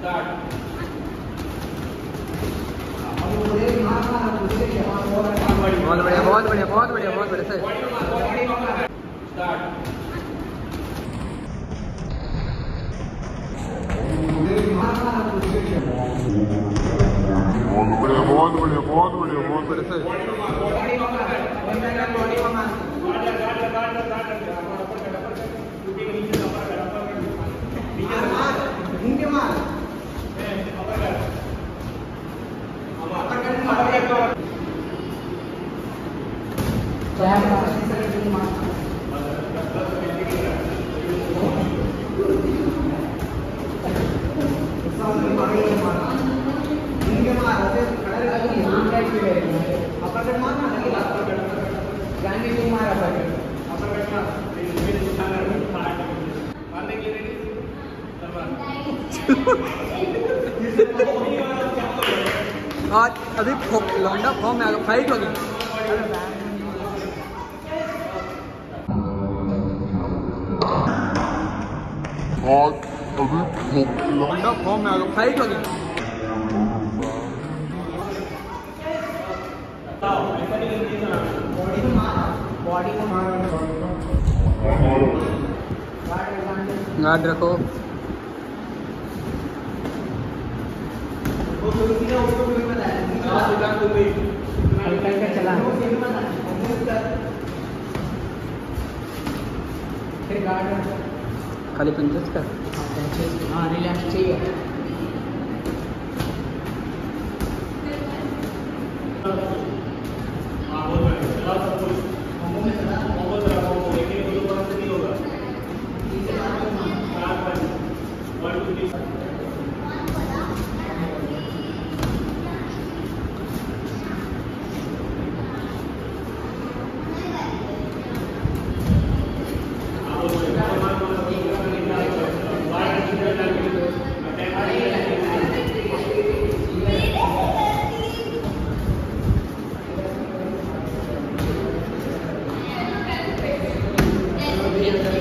बहुत बढ़िया बहुत बढ़िया बहुत बढ़िया बहुत बढ़िया सही बहुत बढ़िया बहुत बढ़िया बहुत बहुत बढ़िया सही अभी लौंडा फॉर्म में आ गया फाइट होगी आज अभी लौंडा फॉर्म में आ गया। फाइट होगी गार्ड रखो खाली पंचेस कर हाँ रिलैक्स चाहिए One, two, three. студентов